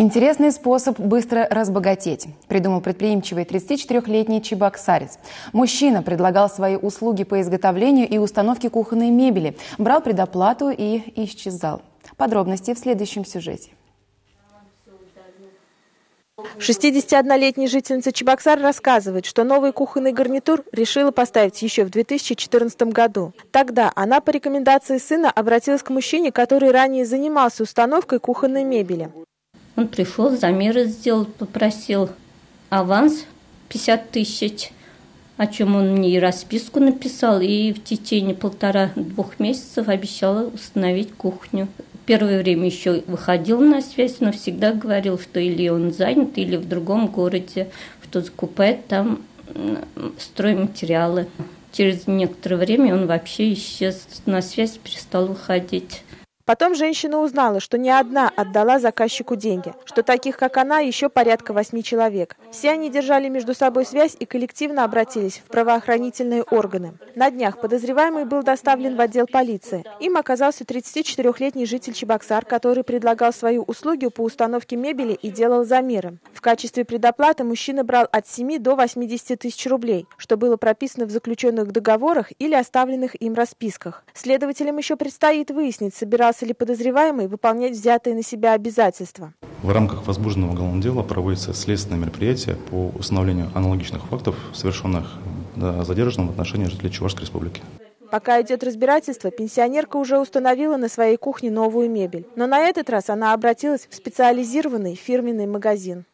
Интересный способ быстро разбогатеть, придумал предприимчивый 34-летний чебоксарец. Мужчина предлагал свои услуги по изготовлению и установке кухонной мебели, брал предоплату и исчезал. Подробности в следующем сюжете. 61-летняя жительница Чебоксар рассказывает, что новый кухонный гарнитур решила поставить еще в 2014 году. Тогда она по рекомендации сына обратилась к мужчине, который ранее занимался установкой кухонной мебели. Он пришел, замеры сделал, попросил аванс 50 тысяч, о чем он мне и расписку написал, и в течение полтора-двух месяцев обещал установить кухню. Первое время еще выходил на связь, но всегда говорил, что или он занят, или в другом городе, что закупает там стройматериалы. Через некоторое время он вообще исчез на связь, перестал выходить. Потом женщина узнала, что не одна отдала заказчику деньги, что таких, как она, еще порядка восьми человек. Все они держали между собой связь и коллективно обратились в правоохранительные органы. На днях подозреваемый был доставлен в отдел полиции. Им оказался 34-летний житель Чебоксар, который предлагал свои услуги по установке мебели и делал замеры. В качестве предоплаты мужчина брал от 7 до 80 тысяч рублей, что было прописано в заключенных договорах или оставленных им расписках. Следователям еще предстоит выяснить, собирался собирался ли подозреваемый выполнять взятые на себя обязательства. В рамках возбужденного уголовного дела проводится следственное мероприятие по установлению аналогичных фактов, совершенных задержанным в отношении жителей Чувашской республики. Пока идет разбирательство, пенсионерка уже установила на своей кухне новую мебель. Но на этот раз она обратилась в специализированный фирменный магазин.